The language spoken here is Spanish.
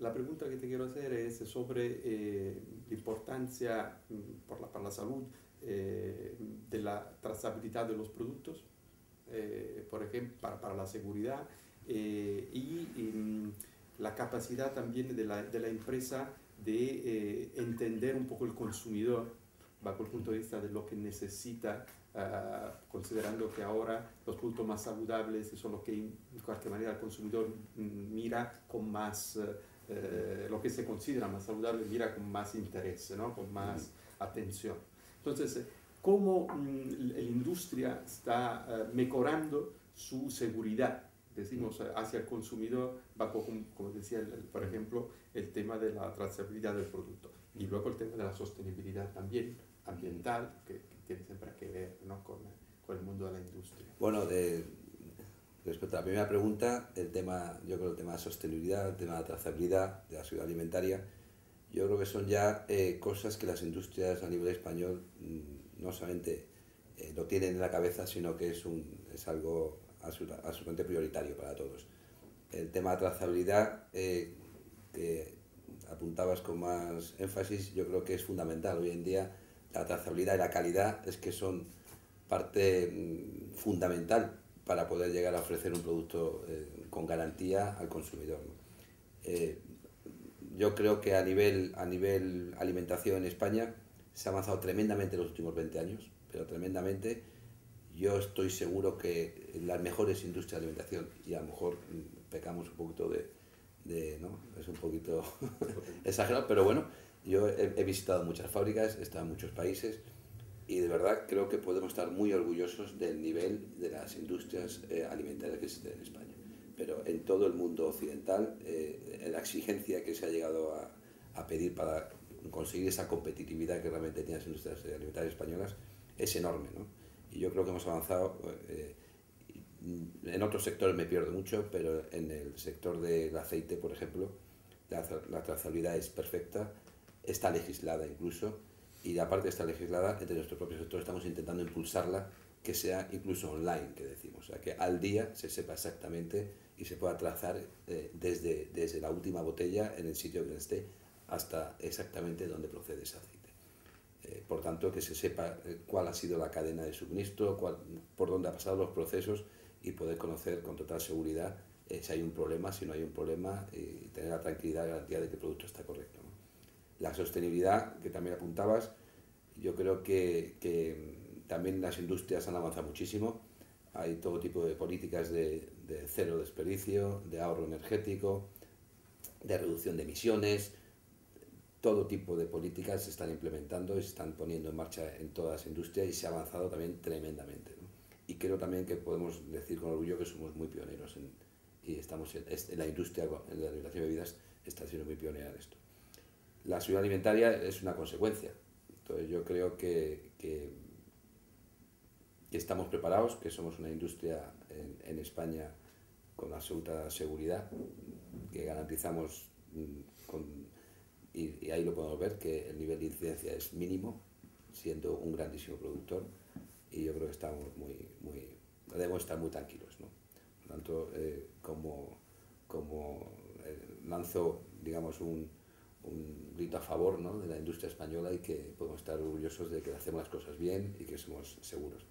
la pregunta que te quiero hacer es sobre eh, la importancia mm, por la, para la salud eh, de la trazabilidad de los productos, eh, por ejemplo, para, para la seguridad y, mm, la capacidad también de la, de la empresa de entender un poco el consumidor bajo el punto de vista de lo que necesita Ah, considerando que ahora los productos más saludables son los que en cualquier manera el consumidor mira con más, eh, eh, lo que se considera más saludable, mira con más interés, ¿no? con más atención. Entonces, ¿cómo mm, la industria está eh, mejorando su seguridad? Decimos hacia el consumidor, bajo, como decía, por ejemplo, el tema de la trazabilidad del producto y luego el tema de la sostenibilidad también ambiental, que tiene siempre que ver ¿no? con, con, el mundo de la industria. Bueno, de, respecto a la primera pregunta, el tema, yo creo el tema de sostenibilidad, el tema de la trazabilidad, de la seguridad alimentaria, yo creo que son ya eh, cosas que las industrias a nivel español mm, no solamente eh, lo tienen en la cabeza, sino que es, un, es algo absolutamente prioritario para todos. El tema de trazabilidad, eh, que apuntabas con más énfasis, yo creo que es fundamental. Hoy en día la trazabilidad y la calidad es que son parte mm, fundamental para poder llegar a ofrecer un producto eh, con garantía al consumidor. Eh, yo creo que a nivel, a nivel alimentación en España se ha avanzado tremendamente en los últimos 20 años, pero tremendamente. Yo estoy seguro que las mejores industrias de alimentación, y a lo mejor mm, pecamos un poquito de, de ¿no? es un poquito exagerado, pero bueno, yo he, visitado muchas fábricas, he estado en muchos países y de verdad creo que podemos estar muy orgullosos del nivel de las industrias eh, alimentarias que existen en España. Pero en todo el mundo occidental, eh, la exigencia que se ha llegado a, a, pedir para conseguir esa competitividad que realmente tienen las industrias alimentarias españolas es enorme. ¿no? Y yo creo que hemos avanzado. Eh, en otros sectores me pierdo mucho, pero en el sector del aceite, por ejemplo, la, la trazabilidad es perfecta está legislada incluso, y aparte está legislada, entre nuestro propio sector estamos intentando impulsarla que sea incluso online, que decimos, o sea, que al día se sepa exactamente y se pueda trazar eh, desde, desde la última botella en el sitio que esté hasta exactamente dónde procede ese aceite. Eh, por tanto, que se sepa eh, cuál ha sido la cadena de suministro, por dónde han pasado los procesos y poder conocer con total seguridad si hay un problema, si no hay un problema y tener la tranquilidad, la garantía de que el producto está correcto. La sostenibilidad, que también apuntabas, yo creo que, también las industrias han avanzado muchísimo. Hay todo tipo de políticas de, cero desperdicio, de ahorro energético, de reducción de emisiones, todo tipo de políticas se están implementando y se están poniendo en marcha en todas las industrias y se ha avanzado también tremendamente. Y creo también que podemos decir con orgullo que somos muy pioneros en, y estamos en, en la industria, en la alimentación de bebidas, está siendo muy pionera en esto la seguridad alimentaria es una consecuencia. Entonces yo creo que, que, estamos preparados, que somos una industria en, España con absoluta seguridad, que garantizamos mm, con, y, ahí lo podemos ver, que el nivel de incidencia es mínimo, siendo un grandísimo productor, y yo creo que estamos muy, muy debemos estar muy tranquilos. ¿no? Por lo tanto, eh, como, como eh, lanzo, digamos, un, un grito a favor ¿no? de la industria española y que podemos estar orgullosos de que hacemos las cosas bien y que somos seguros.